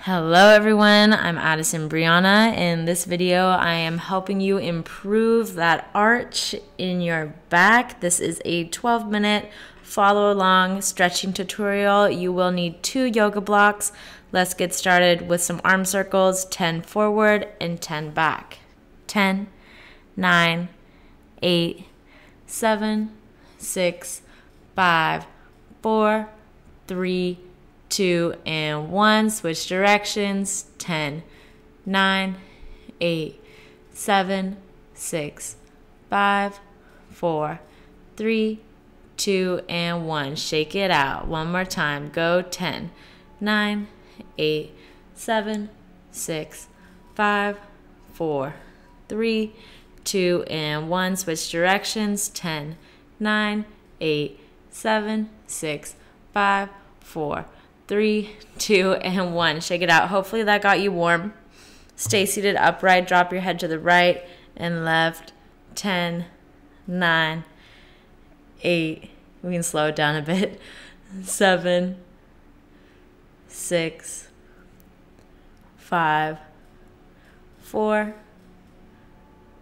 Hello everyone, I'm Adison Briana. In this video, I am helping you improve that arch in your back. This is a 12 minute follow along stretching tutorial. You will need two yoga blocks. Let's get started with some arm circles, 10 forward and 10 back. 10, 9, 8, 7, 6, 5, 4, 3, two, and one. Switch directions. 10, 9, 8, 7, 6, 5, 4, 3, 2, and 1. Shake it out. One more time. Go 10, 9, 8, 7, 6, 5, 4, 3, 2, and 1. Switch directions. 10, 9, 8, 7, 6, 5, 4, three, two, and one. Shake it out. Hopefully that got you warm. Stay seated upright. Drop your head to the right and left. 10, 9, 8. We can slow it down a bit. 7, 6, 5, 4,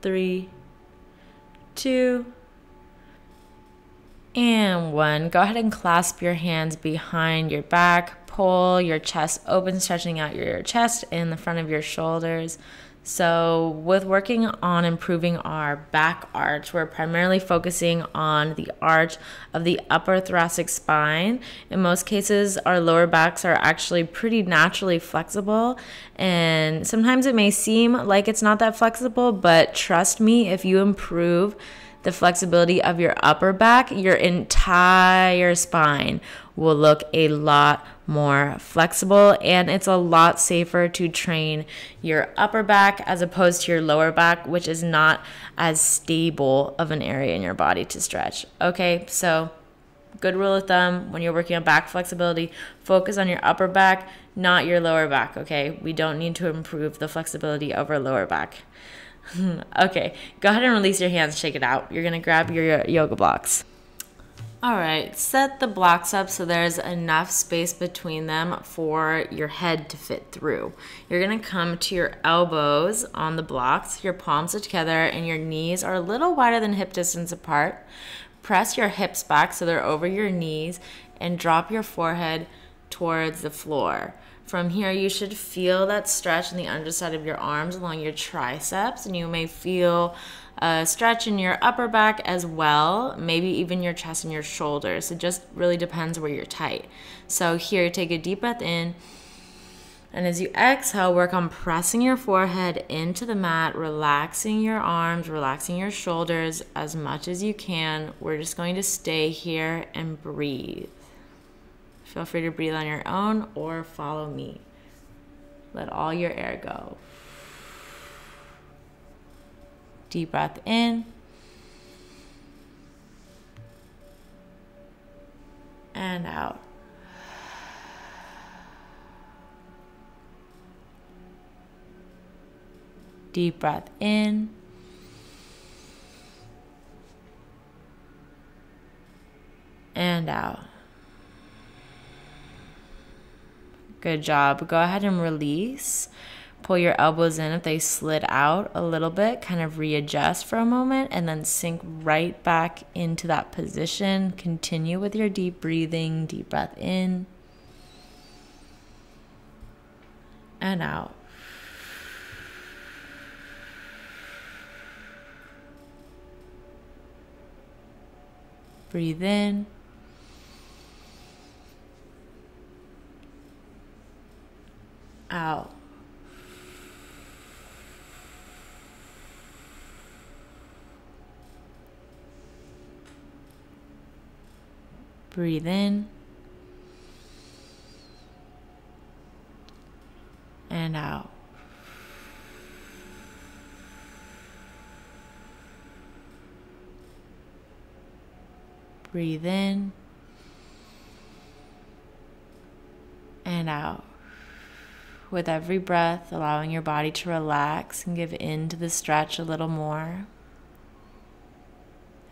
3, 2, and one. Go ahead and clasp your hands behind your back. Pull your chest open, stretching out your chest and the front of your shoulders. So, with working on improving our back arch, we're primarily focusing on the arch of the upper thoracic spine. In most cases, our lower backs are actually pretty naturally flexible, and sometimes it may seem like it's not that flexible, but trust me, if you improve the flexibility of your upper back, your entire spine will look a lot more flexible and it's a lot safer to train your upper back as opposed to your lower back, which is not as stable of an area in your body to stretch. Okay, so good rule of thumb when you're working on back flexibility, focus on your upper back, not your lower back. Okay, we don't need to improve the flexibility of our lower back. okay, go ahead and release your hands, shake it out. You're gonna grab your yoga blocks. All right, set the blocks up so there's enough space between them for your head to fit through. You're gonna come to your elbows on the blocks, your palms are together, and your knees are a little wider than hip distance apart. Press your hips back so they're over your knees and drop your forehead towards the floor. From here, you should feel that stretch in the underside of your arms along your triceps, and you may feel a stretch in your upper back as well, maybe even your chest and your shoulders. It just really depends where you're tight. So, here, take a deep breath in. And as you exhale, work on pressing your forehead into the mat, relaxing your arms, relaxing your shoulders as much as you can. We're just going to stay here and breathe. Feel free to breathe on your own or follow me. Let all your air go. Deep breath in. And out. Deep breath in. And out. Good job. Go ahead and release. Pull your elbows in if they slid out a little bit, kind of readjust for a moment, and then sink right back into that position. Continue with your deep breathing, deep breath in and out. Breathe in. Out. Breathe in and out. Breathe in and out with every breath, allowing your body to relax and give in to the stretch a little more.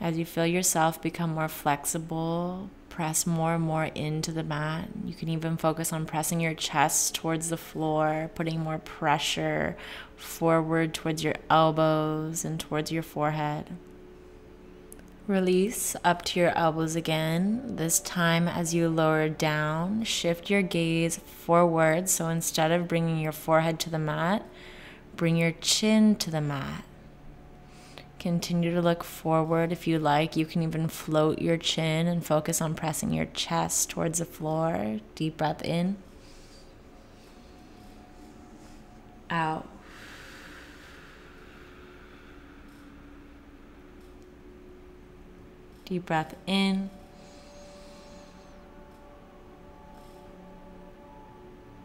As you feel yourself become more flexible, press more and more into the mat. You can even focus on pressing your chest towards the floor, putting more pressure forward towards your elbows and towards your forehead. Release up to your elbows again. This time, as you lower down, shift your gaze forward. So instead of bringing your forehead to the mat, bring your chin to the mat. Continue to look forward if you like. You can even float your chin and focus on pressing your chest towards the floor. Deep breath in. Out. Deep breath in.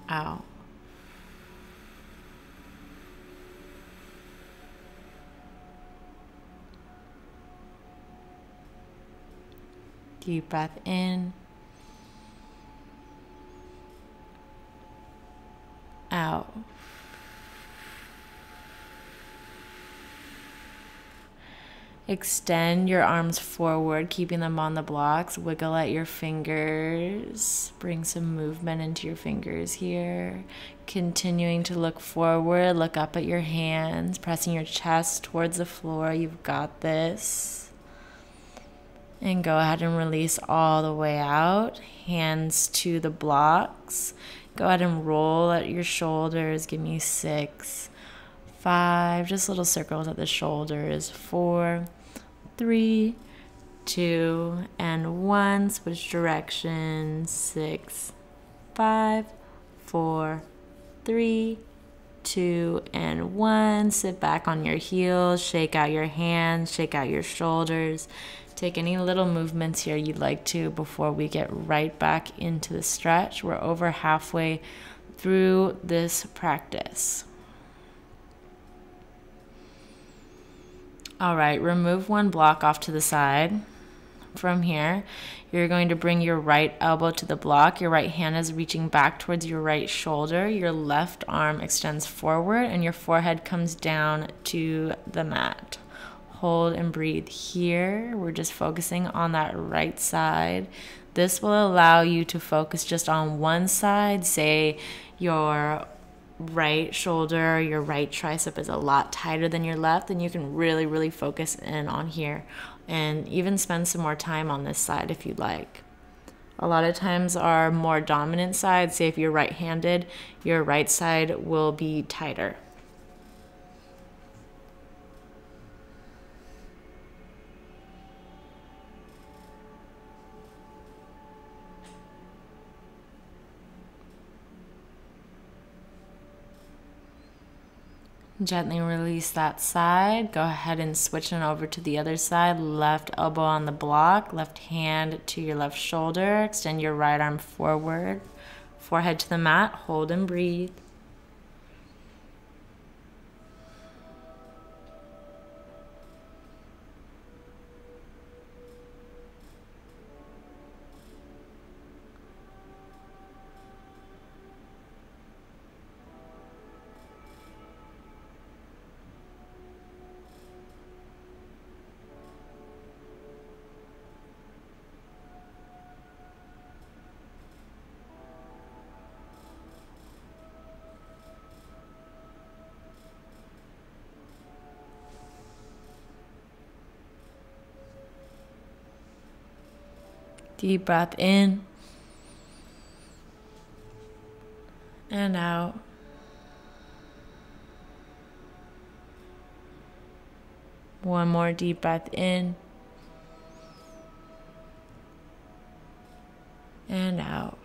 Out. Deep breath in. Out. Extend your arms forward, keeping them on the blocks. Wiggle at your fingers. Bring some movement into your fingers here. Continuing to look forward, look up at your hands, pressing your chest towards the floor. You've got this. And go ahead and release all the way out. Hands to the blocks. Go ahead and roll at your shoulders. Give me six, five, just little circles at the shoulders. Four, three, two, and one. Switch direction, Six, five, four, three, two, and one. Sit back on your heels. Shake out your hands. Shake out your shoulders. Take any little movements here you'd like to before we get right back into the stretch. We're over halfway through this practice. All right, remove one block off to the side. From here, you're going to bring your right elbow to the block. Your right hand is reaching back towards your right shoulder. Your left arm extends forward, and your forehead comes down to the mat hold and breathe here. We're just focusing on that right side. This will allow you to focus just on one side, say your right shoulder, your right tricep is a lot tighter than your left, and you can really, really focus in on here and even spend some more time on this side if you'd like. A lot of times, our more dominant side, say if you're right handed, your right side will be tighter. Gently release that side. Go ahead and switch it over to the other side. Left elbow on the block, left hand to your left shoulder. Extend your right arm forward, forehead to the mat. Hold and breathe. Deep breath in and out. One more deep breath in and out.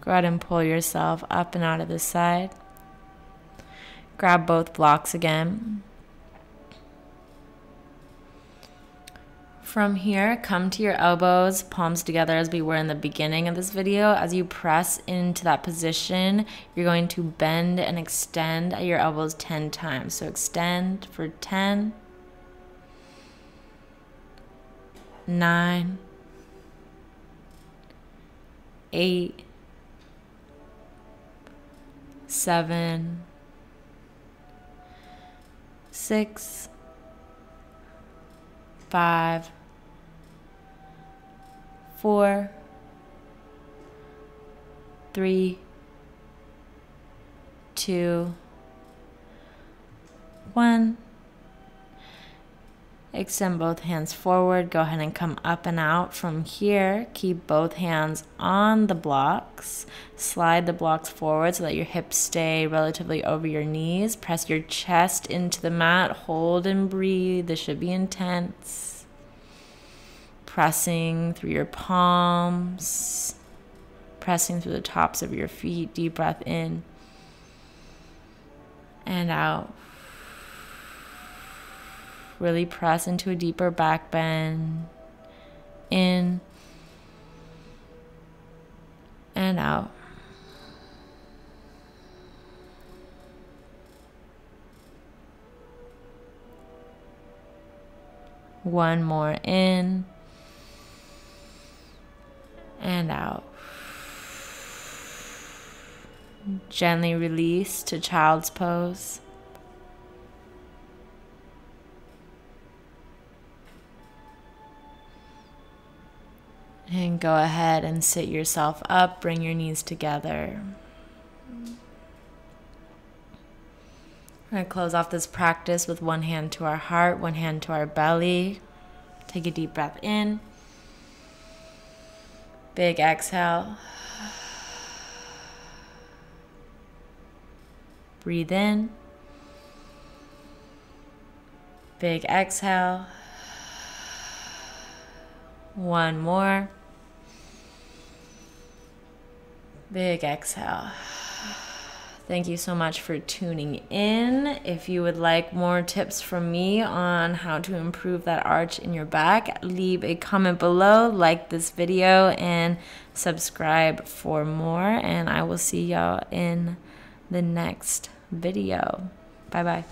Go ahead and pull yourself up and out of the side. Grab both blocks again. From here, come to your elbows, palms together as we were in the beginning of this video. As you press into that position, you're going to bend and extend at your elbows 10 times. So extend for 10, 9, 8, 7, six, five, four, three, two, one. Extend both hands forward. Go ahead and come up and out from here. Keep both hands on the blocks. Slide the blocks forward so that your hips stay relatively over your knees. Press your chest into the mat. Hold and breathe. This should be intense. Pressing through your palms. Pressing through the tops of your feet. Deep breath in and out. Really press into a deeper back bend. In and out. One more in and out. Gently release to child's pose. And go ahead and sit yourself up, bring your knees together. I'm going to close off this practice with one hand to our heart, one hand to our belly. Take a deep breath in. Big exhale. Breathe in. Big exhale. One more. Big exhale. Thank you so much for tuning in. If you would like more tips from me on how to improve that arch in your back, leave a comment below, like this video, and subscribe for more. And I will see y'all in the next video. Bye bye.